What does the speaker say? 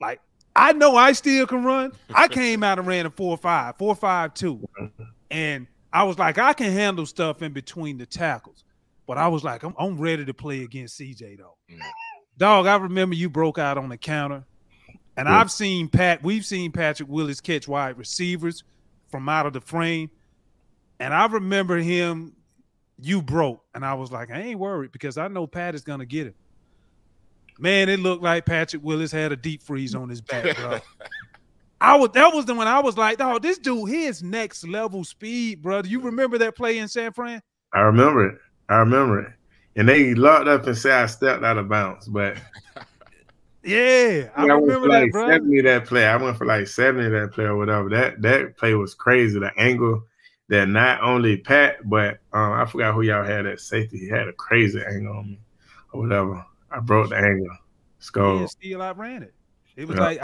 Like I know I still can run. I came out and ran a four five, four five two, and I was like, I can handle stuff in between the tackles. But I was like, I'm, I'm ready to play against CJ though. Mm. Dog, I remember you broke out on the counter. And yeah. I've seen Pat, we've seen Patrick Willis catch wide receivers from out of the frame. And I remember him, you broke. And I was like, I ain't worried because I know Pat is gonna get it. Man, it looked like Patrick Willis had a deep freeze on his back, bro. I was that was the one I was like, oh, this dude, his next level speed, brother. You remember that play in San Fran? I remember it. I remember it. And they locked up and said I stepped out of bounds, but yeah, I, I remember like that, bro. 70 that play. I went for like 70 that play or whatever. That that play was crazy. The angle that not only Pat, but um, I forgot who y'all had at safety. He had a crazy angle on me or whatever. I broke the angle. Skull. Yeah, still I ran it. It was like